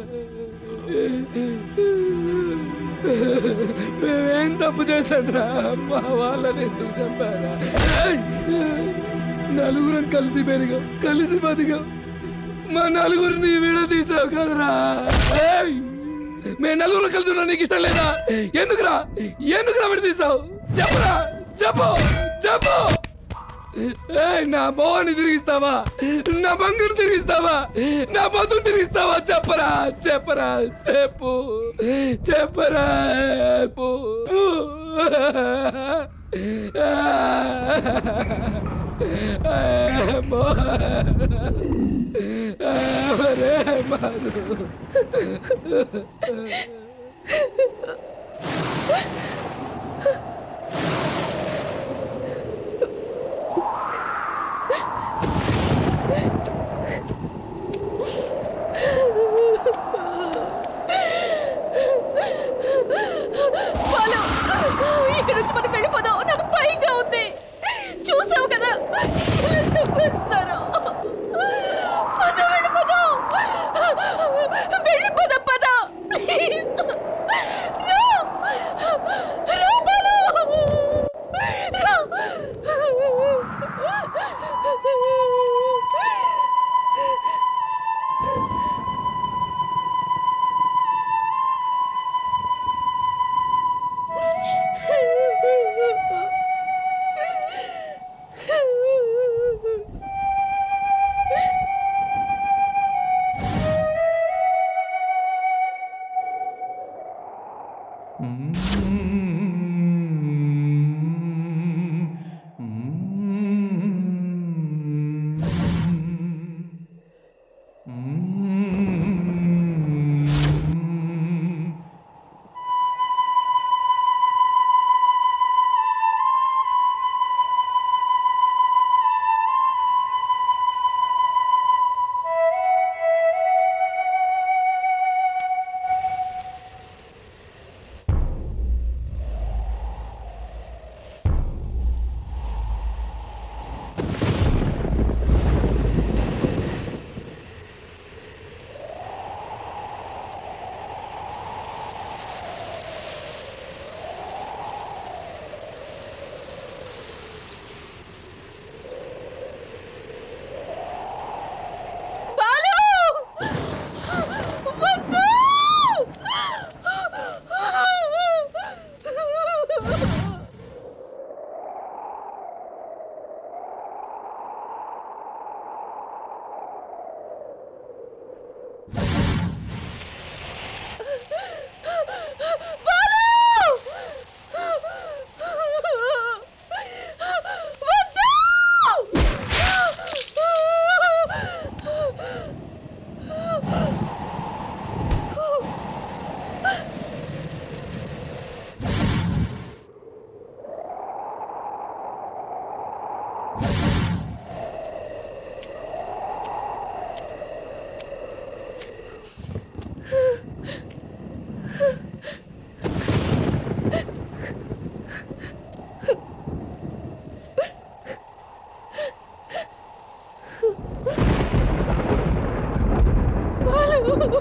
Oh! మేమేం తప్పు చేశాడ్రా? మా వాళ్ళని ఎందుకు చంపారా? నలుగురం కలిసి పెరిగాం కలిసి బతికాం. మా నలుగురిని విడదీసావు కదరా? మేము నలుగురు కలిసి ఉన్నా నీకు ఇష్టం లేదా? ఎందుకురా? ఎందుకురా విడదీసావు చెప్పరా? చెప్పు! చెప్పు! నా భవాన్ని తిరిగిస్తావా? నా బంగారు తిరిగిస్తావా? నా బతులు తిరిగిస్తావా? చెప్పరా చెప్పరా చెప్పు చెప్పరా చెప్పు.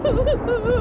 Ha ha ha!